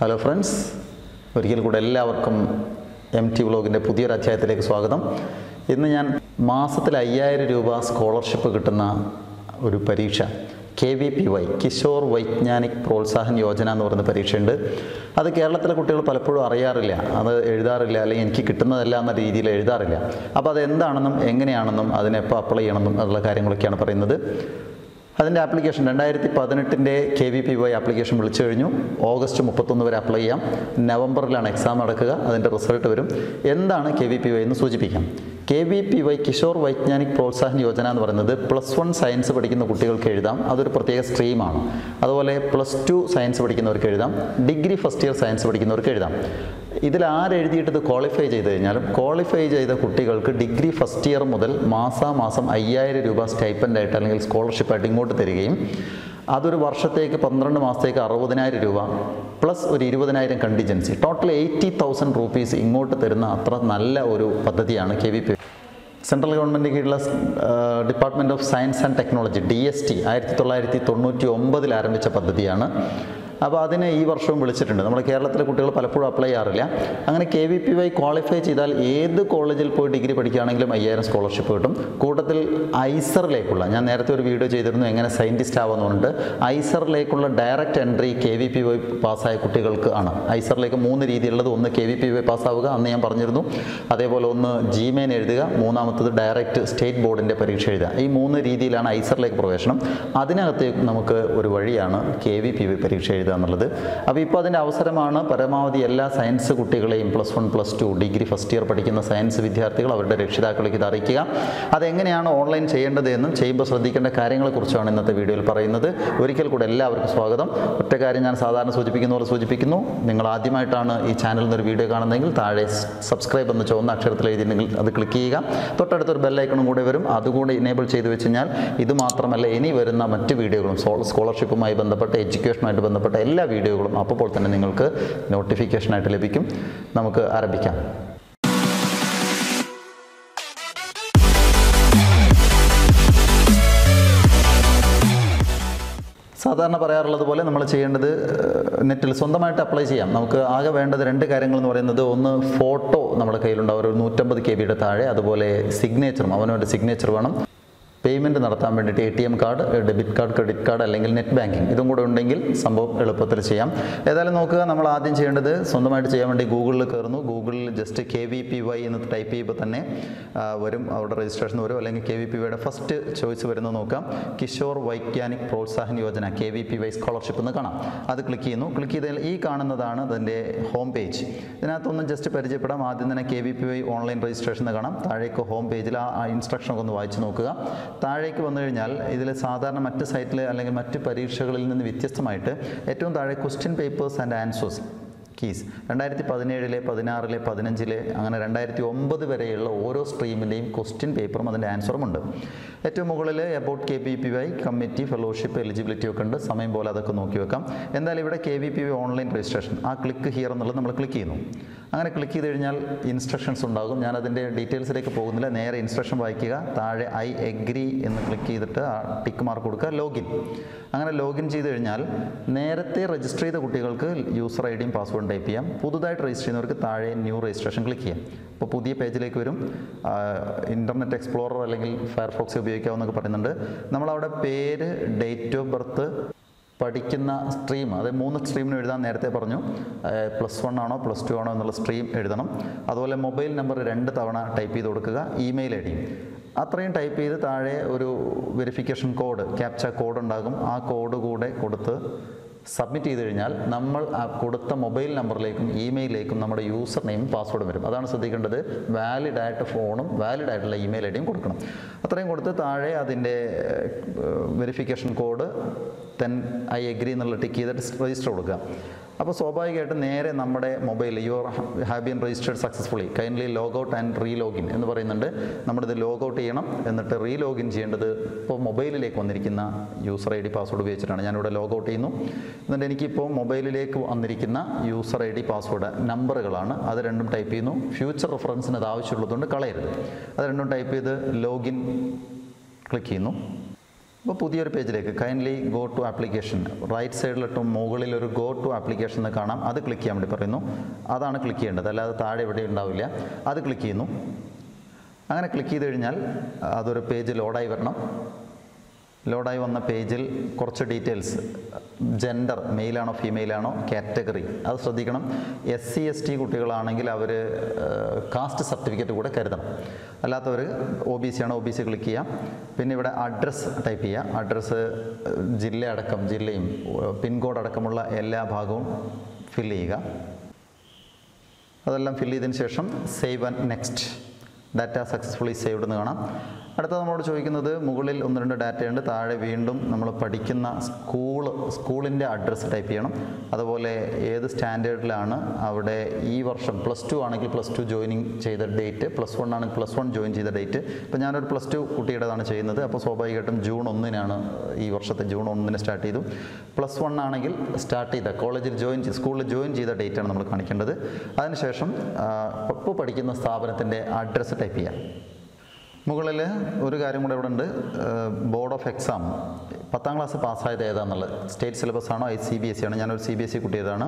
Hello friends ഒരിക്കൽ കൂടെ എല്ലാവർക്കും എം ടി വ്ലോഗിന്റെ പുതിയൊരു അധ്യായത്തിലേക്ക് സ്വാഗതം. ഇന്ന് ഞാൻ മാസത്തിൽ അയ്യായിരം രൂപ സ്കോളർഷിപ്പ് കിട്ടുന്ന ഒരു പരീക്ഷ K V P Y Kishore Vaigyanik Protsahan Yojana എന്ന് പറയുന്ന പരീക്ഷയുണ്ട്. അത് കേരളത്തിലെ കുട്ടികൾ പലപ്പോഴും അറിയാറില്ല. അത് എഴുതാറില്ല അല്ലെങ്കിൽ എനിക്ക് കിട്ടുന്നതല്ല എന്ന രീതിയിൽ എഴുതാറില്ല. അപ്പോൾ അത് എന്താണെന്നും എങ്ങനെയാണെന്നും അതിനെപ്പോൾ അപ്ലൈ ചെയ്യണമെന്നും ഉള്ള കാര്യങ്ങളൊക്കെയാണ് പറയുന്നത്. അതിന്റെ ആപ്ലിക്കേഷൻ രണ്ടായിരത്തി പതിനെട്ടിന്റെ K V P Y application വിളിച്ചു കഴിഞ്ഞു. ഓഗസ്റ്റ് മുപ്പത്തൊന്ന് വരെ അപ്ലൈ ചെയ്യാം. നവംബറിലാണ് എക്സാം നടക്കുക. അതിന്റെ റിസൾട്ട് വരും. എന്താണ് കെ വി പി വൈ എന്ന് സൂചിപ്പിക്കാം. K V P Y Kishore Vaigyanik Protsahan Yojana എന്ന് പറയുന്നത് പ്ലസ് വൺ സയൻസ് പഠിക്കുന്ന കുട്ടികൾക്ക് എഴുതാം. അതൊരു പ്രത്യേക സ്ട്രീമാണ്. അതുപോലെ പ്ലസ് ടു സയൻസ് പഠിക്കുന്നവർക്ക് എഴുതാം. ഡിഗ്രി ഫസ്റ്റ് ഇയർ സയൻസ് പഠിക്കുന്നവർക്ക് എഴുതാം. ഇതിൽ ആരെഴുതിയിട്ട് ക്വാളിഫൈ ചെയ്ത് കഴിഞ്ഞാലും ക്വാളിഫൈ ചെയ്ത കുട്ടികൾക്ക് ഡിഗ്രി ഫസ്റ്റ് ഇയർ മുതൽ മാസാമാസം അയ്യായിരം രൂപ സ്റ്റൈപ്പന്റായിട്ട് അല്ലെങ്കിൽ സ്കോളർഷിപ്പായിട്ട് ഇങ്ങോട്ട് തരികയും അതൊരു വർഷത്തേക്ക് പന്ത്രണ്ട് മാസത്തേക്ക് അറുപതിനായിരം രൂപ പ്ലസ് ഒരു ഇരുപതിനായിരം contingency total eighty thousand rupees ഇങ്ങോട്ട് തരുന്ന അത്ര നല്ല ഒരു പദ്ധതിയാണ് K V P central government കീഴിലുള്ള department of science and technology D S T ആയിരത്തി തൊള്ളായിരത്തി തൊണ്ണൂറ്റി ഒമ്പതിൽ ആരംഭിച്ച പദ്ധതിയാണ്. അപ്പോൾ അതിനെ ഈ വർഷവും വിളിച്ചിട്ടുണ്ട്. നമ്മുടെ കേരളത്തിലെ കുട്ടികൾ പലപ്പോഴും അപ്ലൈ ചെയ്യാറില്ല. അങ്ങനെ K V P Y qualify ചെയ്താൽ ഏത് കോളേജിൽ പോയി ഡിഗ്രി പഠിക്കുകയാണെങ്കിലും അയ്യായിരം സ്കോളർഷിപ്പ് കിട്ടും. കൂട്ടത്തിൽ ഐസറിലേക്കുള്ള ഞാൻ നേരത്തെ ഒരു വീഡിയോ ചെയ്തിരുന്നു എങ്ങനെ സയന്റിസ്റ്റ് പറഞ്ഞിട്ട് ഐസറിലേക്കുള്ള direct entry K V P Y പാസ്സായ കുട്ടികൾക്ക് ആണ്. ഐസറിലേക്ക് മൂന്ന് രീതിയുള്ളത് ഒന്ന് കെ വി പി വൈ പാസ്സാവുക അന്ന് ഞാൻ പറഞ്ഞിരുന്നു. അതേപോലെ ഒന്ന് ജിമെയിൻ എഴുതുക മൂന്നാമത്തത് ഡയറക്റ്റ് സ്റ്റേറ്റ് ബോർഡിന്റെ പരീക്ഷ എഴുതുക. ഈ മൂന്ന് രീതിയിലാണ് ഐസറിലേക്ക് പ്രവേശനം. അതിനകത്തേക്ക് നമുക്ക് ഒരു വഴിയാണ് കെ വി പി വൈ പരീക്ഷ എഴുതുക എന്നുള്ളത്. അപ്പോൾ ഇപ്പോൾ അതിന്റെ അവസരമാണ് പരമാവധി എല്ലാ സയൻസ് കുട്ടികളെയും plus one plus two degree first year പഠിക്കുന്ന സയൻസ് വിദ്യാർത്ഥികൾ അവരുടെ രക്ഷിതാക്കളേക്ക് ഇത് അറിയിക്കുക. അതെങ്ങനെയാണ് ഓൺലൈൻ ചെയ്യേണ്ടത് എന്നും ചെയ്യുമ്പോൾ ശ്രദ്ധിക്കേണ്ട കാര്യങ്ങളെക്കുറിച്ചാണ് ഇന്നത്തെ വീഡിയോയിൽ പറയുന്നത്. ഒരിക്കൽ കൂടെ എല്ലാവർക്കും സ്വാഗതം. ഒറ്റ കാര്യം ഞാൻ സാധാരണ സൂചിപ്പിക്കുന്ന പോലെ സൂചിപ്പിക്കുന്നു. നിങ്ങൾ ആദ്യമായിട്ടാണ് ഈ ചാനലിൽ നിന്ന് ഒരു വീഡിയോ കാണുന്നതെങ്കിൽ താഴെ സബ്സ്ക്രൈബ് എന്ന് ചുവന്ന അക്ഷരത്തിൽ എഴുതിയിട്ടുണ്ടെങ്കിൽ അത് ക്ലിക്ക് ചെയ്യുക. തൊട്ടടുത്തൊരു ബെല്ലൈക്കണും കൂടെ വരും. അതുകൂടി ഇനേബിൾ ചെയ്ത് വെച്ച് കഴിഞ്ഞാൽ ഇത് മാത്രമല്ല ഇനി വരുന്ന മറ്റ് വീഡിയോകളും. സ്കോളർഷിപ്പുമായി ബന്ധപ്പെട്ട് എഡ്യൂക്കേഷനുമായിട്ട് ബന്ധപ്പെട്ട എല്ലാ വീഡിയോകളും അപ്പോൾ തന്നെ നിങ്ങൾക്ക് നോട്ടിഫിക്കേഷനായിട്ട് ലഭിക്കും. നമുക്ക് ആരംഭിക്കാം. സാധാരണ പറയാറുള്ളത് പോലെ നമ്മൾ ചെയ്യേണ്ടത് നെറ്റിൽ സ്വന്തമായിട്ട് അപ്ലൈ ചെയ്യാം. നമുക്ക് ആകെ വേണ്ടത് രണ്ട് കാര്യങ്ങൾ എന്ന് പറയുന്നത് ഒന്ന് ഫോട്ടോ നമ്മുടെ കയ്യിലുണ്ടാവും ഒരു നൂറ്റമ്പത് കെ ബിയുടെ താഴെ അതുപോലെ സിഗ്നേച്ചറും അവനവന്റെ സിഗ്നേച്ചർ വേണം. പേയ്മെന്റ് നടത്താൻ വേണ്ടിയിട്ട് A T M card debit card credit card അല്ലെങ്കിൽ നെറ്റ് ബാങ്കിങ് ഇതും കൂടെ ഉണ്ടെങ്കിൽ സംഭവം എളുപ്പത്തിൽ ചെയ്യാം. ഏതായാലും നോക്കുക നമ്മൾ ആദ്യം ചെയ്യേണ്ടത് സ്വന്തമായിട്ട് ചെയ്യാൻ വേണ്ടി ഗൂഗിളിൽ കയറുന്നു. ഗൂഗിളിൽ just K V P Y എന്ന് ടൈപ്പ് ചെയ്യുമ്പോൾ തന്നെ വരും. അവിടെ രജിസ്ട്രേഷൻ വരും. അല്ലെങ്കിൽ കെ വി പി വൈയുടെ ഫസ്റ്റ് ചോയ്സ് വരുന്നത് നോക്കാം. Kishore Vaigyanik Protsahan Yojana K V P Y scholarship എന്ന് കാണാം. അത് ക്ലിക്ക് ചെയ്യുന്നു. ക്ലിക്ക് ചെയ്താൽ ഈ കാണുന്നതാണ് അതിന്റെ ഹോം പേജ് ഇതിനകത്തൊന്നും ജസ്റ്റ് പരിചയപ്പെടാം. ആദ്യം തന്നെ K V P Y online registration എന്ന് കാണാം. താഴേക്ക് ഹോം പേജിൽ ആ ഇൻസ്ട്രക്ഷനൊക്കെ ഒന്ന് വായിച്ച് നോക്കുക. താഴേക്ക് വന്നു കഴിഞ്ഞാൽ ഇതിൽ സാധാരണ മറ്റ് സൈറ്റിൽ അല്ലെങ്കിൽ മറ്റ് പരീക്ഷകളിൽ നിന്ന് വ്യത്യസ്തമായിട്ട് ഏറ്റവും താഴെ question papers and answers keys രണ്ടായിരത്തി പതിനേഴിലെ പതിനാറിലെ പതിനഞ്ചിലെ അങ്ങനെ രണ്ടായിരത്തി ഒമ്പത് വരെയുള്ള ഓരോ സ്ട്രീമിന്റെയും ക്വസ്റ്റ്യൻ പേപ്പറും അതിന്റെ ആൻസറും ഉണ്ട്. ഏറ്റവും മുകളിൽ about K B P Y committee fellowship eligibility ഒക്കെ ഉണ്ട്. സമയം പോലെ അതൊക്കെ നോക്കി വെക്കാം. എന്തായാലും ഇവിടെ K V P Y online registration ആ ക്ലിക്ക് ഹിയർ എന്നുള്ളത് നമ്മൾ ക്ലിക്ക് ചെയ്യുന്നു. അങ്ങനെ ക്ലിക്ക് ചെയ്ത് കഴിഞ്ഞാൽ ഇൻസ്ട്രക്ഷൻസ് ഉണ്ടാകും. ഞാൻ അതിന്റെ ഡീറ്റെയിൽസിലേക്ക് പോകുന്നില്ല. നേരെ ഇൻസ്ട്രക്ഷൻ വായിക്കുക. താഴെ ഐ എഗ്രി എന്ന് ക്ലിക്ക് ചെയ്തിട്ട് ആ ടിക്ക് മാർക്ക് കൊടുക്കുക. ലോഗിൻ അങ്ങനെ ലോഗിൻ ചെയ്ത് കഴിഞ്ഞാൽ നേരത്തെ രജിസ്റ്റർ ചെയ്ത കുട്ടികൾക്ക് യൂസർ ഐ ഡിയും പാസ്വേഡും ടൈപ്പ് ചെയ്യാം. പുതുതായിട്ട് രജിസ്റ്റർ ചെയ്യുന്നവർക്ക് താഴെ ന്യൂ രജിസ്ട്രേഷൻ ക്ലിക്ക് ചെയ്യാം. അപ്പോൾ പുതിയ പേജിലേക്ക് വരും. ഇന്റർനെറ്റ് എക്സ്പ്ലോറർ അല്ലെങ്കിൽ ഫയർഫോക്സ് ഉപയോഗിക്കാമെന്നൊക്കെ പറയുന്നുണ്ട്. നമ്മളവിടെ പേര് ഡേറ്റ് ഓഫ് ബർത്ത് പഠിക്കുന്ന സ്ട്രീം അതായത് മൂന്ന് സ്ട്രീമിന് എഴുതാൻ നേരത്തെ പറഞ്ഞു. പ്ലസ് വൺ ആണോ പ്ലസ് ടു ആണോ എന്നുള്ള സ്ട്രീം എഴുതണം. അതുപോലെ മൊബൈൽ നമ്പർ രണ്ട് തവണ ടൈപ്പ് ചെയ്ത് കൊടുക്കുക ഇമെയിൽ ഐ ഡി അത്രയും ടൈപ്പ് ചെയ്ത് താഴെ ഒരു വെരിഫിക്കേഷൻ കോഡ് ക്യാപ്ച കോഡ് ഉണ്ടാകും. ആ കോഡ് കൂടെ കൊടുത്ത് സബ്മിറ്റ് ചെയ്ത് കഴിഞ്ഞാൽ നമ്മൾ ആ കൊടുത്ത മൊബൈൽ നമ്പറിലേക്കും ഇമെയിലേക്കും നമ്മുടെ യൂസർ നെയിം പാസ്വേഡും വരും. അതാണ് ശ്രദ്ധിക്കേണ്ടത്. വാലിഡ് ആയിട്ട് ഫോണും വാലിഡ് ആയിട്ടുള്ള ഇമെയിൽ ഐ ഡിയും കൊടുക്കണം. അത്രയും കൊടുത്ത് താഴെ അതിന്റെ verification code then I agree എന്നുള്ള ടിക്ക് ചെയ്തിട്ട് രജിസ്റ്റർ കൊടുക്കുക. അപ്പോൾ സ്വാഭാവികമായിട്ടും നേരെ നമ്മുടെ mobile your have been registered successfully kindly log out and re login എന്ന് പറയുന്നുണ്ട്. നമ്മളിത് ലോഗ് ഔട്ട് ചെയ്യണം. എന്നിട്ട് റീ ലോഗിൻ ചെയ്യേണ്ടത് ഇപ്പോൾ മൊബൈലിലേക്ക് വന്നിരിക്കുന്ന യൂസർ ഐ ഡി പാസ്വേഡ് ഉപയോഗിച്ചിട്ടാണ്. ഞാനിവിടെ ലോഗ് ഔട്ട് ചെയ്യുന്നു. എന്നിട്ട് എനിക്കിപ്പോൾ മൊബൈലിലേക്ക് വന്നിരിക്കുന്ന യൂസർ ഐ ഡി പാസ്വേഡ് നമ്പറുകളാണ് അത് രണ്ടും ടൈപ്പ് ചെയ്യുന്നു. ഫ്യൂച്ചർ റെഫറൻസിന് അത് ആവശ്യമുള്ളതുകൊണ്ട് കളയരുത്. അത് രണ്ടും ടൈപ്പ് ചെയ്ത് ലോഗിൻ ക്ലിക്ക് ചെയ്യുന്നു. അപ്പോൾ പുതിയൊരു പേജിലേക്ക് kindly go to application right സൈഡിലിട്ടും മുകളിൽ ഒരു ഗോ ടു ആപ്ലിക്കേഷൻ എന്ന് കാണാം. അത് ക്ലിക്ക് ചെയ്യാൻ വേണ്ടി പറയുന്നു. അതാണ് ക്ലിക്ക് ചെയ്യേണ്ടത്. അല്ലാതെ താഴെ എവിടെയും ഉണ്ടാവില്ല. അത് ക്ലിക്ക് ചെയ്യുന്നു. അങ്ങനെ ക്ലിക്ക് ചെയ്ത് കഴിഞ്ഞാൽ അതൊരു പേജ് ലോഡായി വരണം. ലോഡായി വന്ന പേജിൽ കുറച്ച് ഡീറ്റെയിൽസ്. ജെൻഡർ മെയിലാണോ ഫീമെയിലാണോ കാറ്റഗറി. അത് ശ്രദ്ധിക്കണം. എസ് സി എസ് ടി കുട്ടികളാണെങ്കിൽ അവർ കാസ്റ്റ് സർട്ടിഫിക്കറ്റ് കൂടെ കരുതണം. അല്ലാത്തവർ ഒ ബി സി ആണോ ഒ ബി സി ക്ലിക്ക് ചെയ്യാം. പിന്നെ ഇവിടെ അഡ്രസ്സ് ടൈപ്പ് ചെയ്യുക അഡ്രസ്സ് ജില്ല അടക്കം ജില്ലയും പിൻകോഡ് അടക്കമുള്ള എല്ലാ ഭാഗവും ഫിൽ ചെയ്യുക. അതെല്ലാം ഫില്ല് ചെയ്തതിന് ശേഷം save and next data successfully saved എന്ന് കാണാം. അടുത്ത നമ്മളോട് ചോദിക്കുന്നത് മുകളിൽ ഒന്ന് രണ്ട് ഡാറ്റയുണ്ട് താഴെ വീണ്ടും നമ്മൾ പഠിക്കുന്ന സ്കൂൾ സ്കൂളിന്റെ അഡ്രസ്സ് ടൈപ്പ് ചെയ്യണം. അതുപോലെ ഏത് സ്റ്റാൻഡേർഡിലാണ് അവിടെ ഈ വർഷം പ്ലസ് ടു ആണെങ്കിൽ പ്ലസ് ടു ജോയിനിങ് ചെയ്ത ഡേറ്റ് പ്ലസ് വൺ ആണെങ്കിൽ പ്ലസ് വൺ ജോയിൻ ചെയ്ത ഡേറ്റ് ഇപ്പോൾ ഞാനൊരു പ്ലസ് ടു കുട്ടിയുടേതാണ് ചെയ്യുന്നത്. അപ്പോൾ സ്വാഭാവികമായിട്ടും ജൂൺ ഒന്നിനാണ് ഈ വർഷത്തെ ജൂൺ ഒന്നിന് സ്റ്റാർട്ട് ചെയ്തു. പ്ലസ് വൺ ആണെങ്കിൽ സ്റ്റാർട്ട് ചെയ്ത കോളേജിൽ ജോയിൻ സ്കൂളിൽ ജോയിൻ ചെയ്ത ഡേറ്റാണ് നമ്മൾ കാണിക്കേണ്ടത്. അതിനുശേഷം ഇപ്പോൾ പഠിക്കുന്ന സ്ഥാപനത്തിന്റെ അഡ്രസ്സ് ടൈപ്പ് ചെയ്യാം. മുകളിൽ ഒരു കാര്യം കൂടെ ഇവിടെ ഉണ്ട് ബോർഡ് ഓഫ് എക്സാം. പത്താം ക്ലാസ് പാസ്സായത് ഏതാണെന്നുള്ളത് സ്റ്റേറ്റ് സിലബസ് ആണോ സി ബി എസ് സി ആണോ ഞാനൊരു സി ബി എസ് സി കുട്ടിയതാണ്.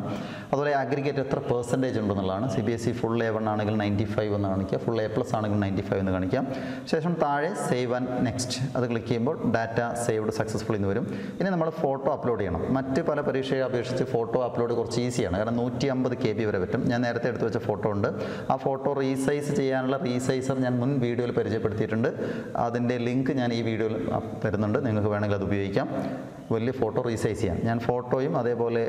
അതുപോലെ അഗ്രിഗേറ്റ് എത്ര percentage ഉണ്ടെന്നുള്ളതാണ്. C B S C full A one ആണെങ്കിൽ നയന്റി ഫൈവ് എന്ന് കാണിക്കുക ഫുൾ എ പ്ലസ് ആണെങ്കിൽ നയന്റി ഫൈവ് എന്ന് കാണിക്കാം. ശേഷം താഴെ സേവ് ആൻഡ് നെക്സ്റ്റ് അത് ക്ലിക്ക് ചെയ്യുമ്പോൾ ഡാറ്റ സേവ്ഡ് സക്സസ്ഫുൾ എന്ന് വരും. ഇനി നമ്മൾ ഫോട്ടോ അപ്ലോഡ് ചെയ്യണം. മറ്റ് പല പരീക്ഷയെ അപേക്ഷിച്ച് ഫോട്ടോ അപ്ലോഡ് കുറച്ച് ഈസിയാണ് കാരണം നൂറ്റി അമ്പത് കെ ബി വരെ പറ്റും. ഞാൻ നേരത്തെ എടുത്തു വെച്ച ഫോട്ടോ ഉണ്ട്. ആ ഫോട്ടോ റീസൈസ് ചെയ്യാനുള്ള റീസൈസർ ഞാൻ മുൻ വീഡിയോയിൽ പരിചയപ്പെടുത്തിയിട്ടുണ്ട്. അതിന്റെ ലിങ്ക് ഞാൻ ഈ വീഡിയോയിൽ തരുന്നുണ്ട്. നിങ്ങൾക്ക് വേണമെങ്കിൽ അത് ഉപയോഗിക്കാം. വലിയ ഫോട്ടോ റീസൈസ് ചെയ്യാം. ഞാൻ ഫോട്ടോയും അതേപോലെ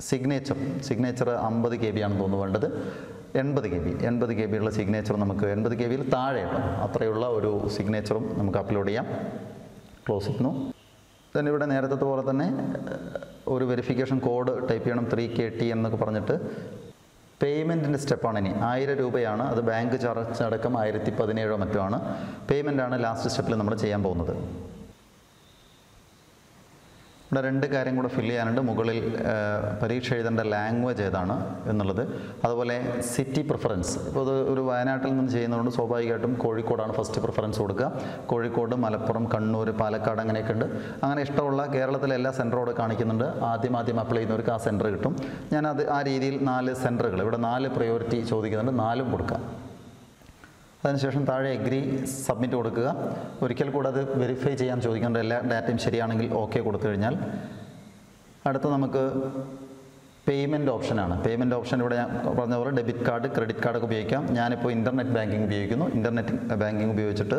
സിഗ്നേച്ചർ സിഗ്നേച്ചർ അമ്പത് കെ ബി ആണെന്ന് തോന്നുന്നു വേണ്ടത്. എൺപത് കെ ബി എൺപത് കെ ബിയുള്ള സിഗ്നേച്ചർ നമുക്ക് എൺപത് കെ ബിയിൽ താഴെ അത്രയുള്ള ഒരു സിഗ്നേച്ചറും നമുക്ക് അപ്ലോഡ് ചെയ്യാം. ക്ലോസ് ചെയ്യുന്നു ദെൻ ഇവിടെ നേരത്തെ പോലെ തന്നെ ഒരു വെരിഫിക്കേഷൻ കോഡ് ടൈപ്പ് ചെയ്യണം. ത്രീ കെ ടി എന്നൊക്കെ പറഞ്ഞിട്ട് പേയ്മെന്റിന്റെ സ്റ്റെപ്പാണ് ഇനി. ആയിരം രൂപയാണ്. അത് ബാങ്ക് ചാർജ് അടക്കം ആയിരത്തി പതിനേഴോ മറ്റോ ആണ്. പേയ്മെന്റാണ് ലാസ്റ്റ് സ്റ്റെപ്പിൽ നമ്മൾ ചെയ്യാൻ പോകുന്നത്. ഇവിടെ രണ്ട് കാര്യം കൂടെ ഫില്ല് ചെയ്യാനുണ്ട്. മുകളിൽ പരീക്ഷ എഴുതേണ്ട ലാംഗ്വേജ് ഏതാണ് എന്നുള്ളത്. അതുപോലെ സിറ്റി പ്രിഫറൻസ് ഇപ്പോൾ അത് ഒരു വയനാട്ടിൽ നിന്ന് ചെയ്യുന്നതുകൊണ്ട് സ്വാഭാവികമായിട്ടും കോഴിക്കോടാണ് ഫസ്റ്റ് പ്രിഫറൻസ് കൊടുക്കുക. കോഴിക്കോട് മലപ്പുറം കണ്ണൂർ പാലക്കാട് അങ്ങനെയൊക്കെ ഉണ്ട്. അങ്ങനെ ഇഷ്ടമുള്ള കേരളത്തിലെ എല്ലാ സെന്ററോട് കാണിക്കുന്നുണ്ട്. ആദ്യം ആദ്യം അപ്ലൈ ചെയ്യുന്നവർക്ക് ആ സെന്റർ കിട്ടും. ഞാൻ അത് ആ രീതിയിൽ നാല് സെന്ററുകൾ ഇവിടെ നാല് പ്രയോറിറ്റി ചോദിക്കുന്നുണ്ട്. നാലും കൊടുക്കാം. അതിനുശേഷം താഴെ എഗ്രി സബ്മിറ്റ് കൊടുക്കുക. ഒരിക്കൽ കൂടെ അത് വെരിഫൈ ചെയ്യാൻ ചോദിക്കേണ്ട എല്ലാ ഡാറ്റയും ശരിയാണെങ്കിൽ ഓക്കെ കൊടുത്തു കഴിഞ്ഞാൽ. അടുത്ത നമുക്ക് പേയ്മെന്റ് ഓപ്ഷനാണ് പേയ്മെന്റ് ഓപ്ഷൻ ഇവിടെ ഞാൻ പറഞ്ഞ പോലെ ഡെബിറ്റ് കാർഡ് ക്രെഡിറ്റ് കാർഡൊക്കെ ഉപയോഗിക്കാം. ഞാനിപ്പോൾ ഇന്റർനെറ്റ് ബാങ്കിങ് ഉപയോഗിക്കുന്നു. ഇന്റർനെറ്റ് ബാങ്കിങ് ഉപയോഗിച്ചിട്ട്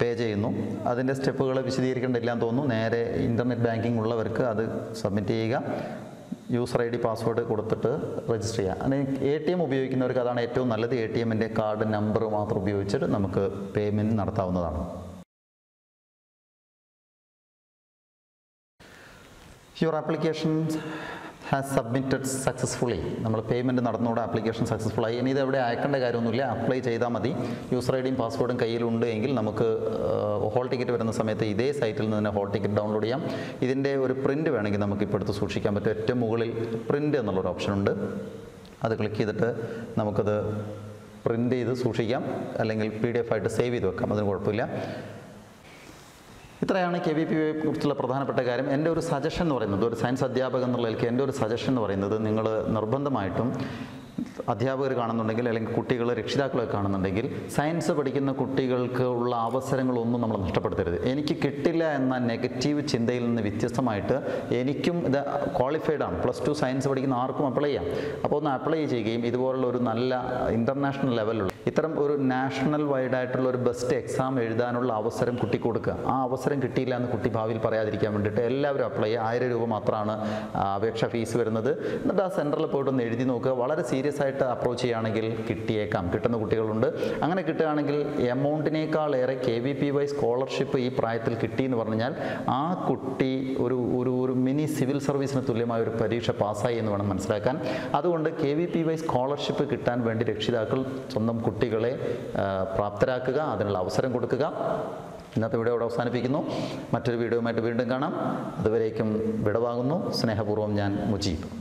പേ ചെയ്യുന്നു. അതിന്റെ സ്റ്റെപ്പുകൾ വിശദീകരിക്കേണ്ടില്ല എന്ന് തോന്നുന്നു. നേരെ ഇന്റർനെറ്റ് ബാങ്കിങ് ഉള്ളവർക്ക് അത് സബ്മിറ്റ് ചെയ്യുക. യൂസർ ഐ ഡി പാസ്വേഡ് കൊടുത്തിട്ട് രജിസ്റ്റർ ചെയ്യാം. അങ്ങനെ എ ടി എം ഉപയോഗിക്കുന്നവർക്ക് അതാണ് ഏറ്റവും നല്ലത്. എ ടി എമ്മിന്റെ കാർഡ് നമ്പർ മാത്രം ഉപയോഗിച്ചിട്ട് നമുക്ക് പേയ്മെന്റ് നടത്താവുന്നതാണ്. Your application has submitted successfully നമ്മൾ പേയ്മെന്റ് നടന്നുകൂടെ ആപ്ലിക്കേഷൻ സക്സസ്ഫുൾ ആയി. ഇനി ഇത് എവിടെ അയക്കേണ്ട കാര്യമൊന്നുമില്ല. അപ്ലൈ ചെയ്താൽ മതി. യൂസർ ഐ ഡിയും പാസ്വേഡും കയ്യിലുണ്ട് എങ്കിൽ നമുക്ക് ഹോൾ ടിക്കറ്റ് വരുന്ന സമയത്ത് ഇതേ സൈറ്റിൽ നിന്ന് തന്നെ ഹോൾ ടിക്കറ്റ് ഡൗൺലോഡ് ചെയ്യാം. ഇതിന്റെ ഒരു പ്രിന്റ് വേണമെങ്കിൽ നമുക്ക് ഇപ്പോൾ എടുത്ത് സൂക്ഷിക്കാൻ പറ്റും. ഏറ്റവും മുകളിൽ പ്രിന്റ് എന്നുള്ളൊരു ഓപ്ഷനുണ്ട് അത് ക്ലിക്ക് ചെയ്തിട്ട് നമുക്കത് പ്രിന്റ് ചെയ്ത് സൂക്ഷിക്കാം. അല്ലെങ്കിൽ പി ഡി എഫ് ആയിട്ട് സേവ് ചെയ്ത് വെക്കാം. അതിന് കുഴപ്പമില്ല. ഇത്രയാണ് കെ വി പി കുറിച്ചുള്ള പ്രധാനപ്പെട്ട കാര്യം. എന്റെ ഒരു സജഷൻ എന്ന് പറയുന്നത് ഒരു സയൻസ് അധ്യാപകൻ എന്നുള്ളതിലേക്ക് എന്റെ ഒരു സജഷൻ എന്ന് പറയുന്നത് നിങ്ങൾ നിർബന്ധമായിട്ടും അധ്യാപകർ കാണുന്നുണ്ടെങ്കിൽ അല്ലെങ്കിൽ കുട്ടികൾ രക്ഷിതാക്കളൊക്കെ കാണുന്നുണ്ടെങ്കിൽ സയൻസ് പഠിക്കുന്ന കുട്ടികൾക്ക് ഉള്ള അവസരങ്ങളൊന്നും നമ്മൾ നഷ്ടപ്പെടുത്തരുത്. എനിക്ക് കിട്ടില്ല എന്ന നെഗറ്റീവ് ചിന്തയിൽ നിന്ന് വ്യത്യസ്തമായിട്ട് എനിക്കും ഇത് ക്വാളിഫൈഡ് ആണ്. പ്ലസ് ടു സയൻസ് പഠിക്കുന്ന ആർക്കും അപ്ലൈ ചെയ്യാം. അപ്പോൾ ഒന്ന് അപ്ലൈ ചെയ്യുകയും ഇതുപോലുള്ള ഒരു നല്ല ഇന്റർനാഷണൽ ലെവലുള്ള ഇത്തരം ഒരു നാഷണൽ വൈഡ് ആയിട്ടുള്ള ഒരു ബെസ്റ്റ് എക്സാം എഴുതാനുള്ള അവസരം കുട്ടി കൊടുക്കുക. ആ അവസരം കിട്ടിയില്ല എന്ന് കുട്ടി ഭാവിയിൽ പറയാതിരിക്കാൻ വേണ്ടിയിട്ട് എല്ലാവരും അപ്ലൈ ചെയ്യുക. ആയിരം രൂപ മാത്രമാണ് അപേക്ഷ ഫീസ് വരുന്നത്. എന്നിട്ട് ആ സെന്ററിൽ പോയിട്ടൊന്ന് എഴുതി നോക്കുക. വളരെ സീരിയസ് ആയിട്ട് അപ്രോച്ച് ചെയ്യുകയാണെങ്കിൽ കിട്ടിയേക്കാം. കിട്ടുന്ന കുട്ടികളുണ്ട്. അങ്ങനെ കിട്ടുകയാണെങ്കിൽ എമൗണ്ടിനേക്കാൾ ഏറെ K V P Y scholarship ഈ പ്രായത്തിൽ കിട്ടി എന്ന് പറഞ്ഞാൽ ആ കുട്ടി ഒരു ഒരു ഒരു മിനി സിവിൽ സർവീസിന് തുല്യമായ ഒരു പരീക്ഷ പാസ്സായി എന്ന് വേണം മനസ്സിലാക്കാൻ. അതുകൊണ്ട് K V P Y scholarship കിട്ടാൻ വേണ്ടി രക്ഷിതാക്കൾ സ്വന്തം കുട്ടികളെ പ്രാപ്തരാക്കുക അതിനുള്ള അവസരം കൊടുക്കുക. ഇന്നത്തെ വീഡിയോ ഇവിടെ അവസാനിപ്പിക്കുന്നു. മറ്റൊരു വീഡിയോയുമായിട്ട് വീണ്ടും കാണാം. അതുവരേക്കും വിടവാങ്ങുന്നു. സ്നേഹപൂർവം ഞാൻ മുജീബ്.